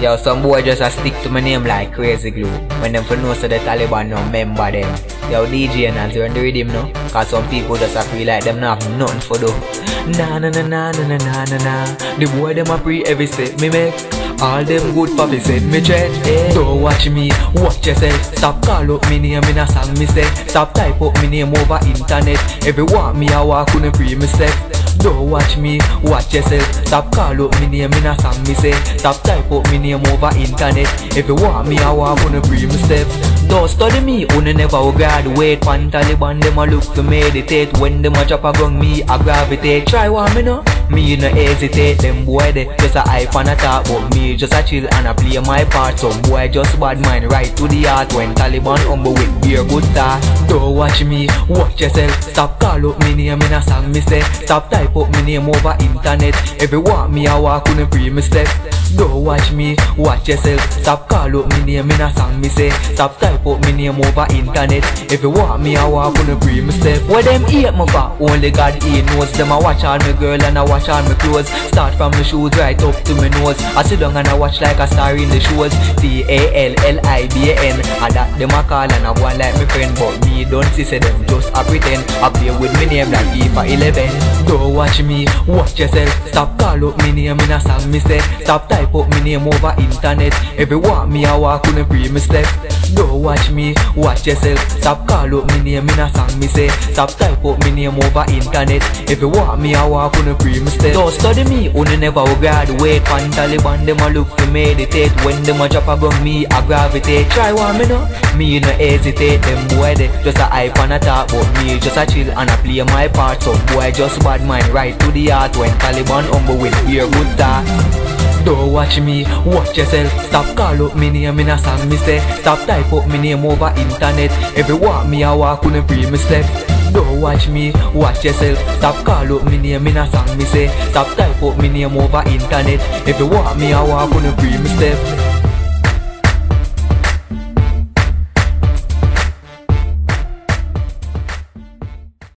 Yo, some boy just a stick to my name like crazy glue. When them for know so the Talliban no member them. Yo, DJ and you want the rhythm no? Cause some people just a feel like them not have nothing for do. Na na na na na na na na na. The boy them a pre every step me make. All them good me said me check. Don't watch me, watch yourself. Stop call up me name in a song me say. Stop type up me name over internet. Every walk me I walk couldn't me step. Don't watch me, watch yourself. Stop call up me name in a song me say. Stop type up me name over internet. If you want me, I walk on a me step. Don't study me, only never graduate. Pan Talliban, them a look to meditate. When them a drop a gun, me I gravitate. Try one me no. Me no hesitate, them boy they just a hype and a talk But me just a chill and a play my part Some boy just bad mind right to the heart When Talliban humble with beer good talk Don't watch me, watch yourself Stop call up me name in a song me say Stop type up my name over internet. Every walk me I walk on a free me step don't watch me, watch yourself. Stop call up me name in a song me say. Stop type up me name over internet. If you want me I walk on a free me step What them hate me for? Only God he knows. Them I watch all me girl and I watch all me clothes. Start from the shoes right up to me nose. I sit down and I watch like a star in the shows. T-A-L-L-I-B-A-N And that them a call and I want like me friend. But me don't see say them just a pretend. I play with me name like FIFA 11 Don't watch me, watch yourself. Stop call up me name in a song me say. Stop type up me name over internet. Every walk me I walk on a free step. Don't watch me, watch yourself. Stop call up me name in a song me say. Stop type up me name over internet. Every walk me I walk on a free step. Don't study me, only never will graduate Pan Talliban them a look to meditate. When them a drop a gun me I gravitate. Try one me no, me no hesitate. Them boy they just a hype and a talk. But me just a chill and a play my part. Some boy just bad mind right to the heart When Talliban humble with beer good talk don't watch me, watch yourself. Stop call up me name in a song me say. Stop type up me name over internet. Every walk me I walk on a free step. Don't watch me, watch yourself. Stop call up me name in a song me say. Stop type up me name over internet. Every walk me I walk on a free step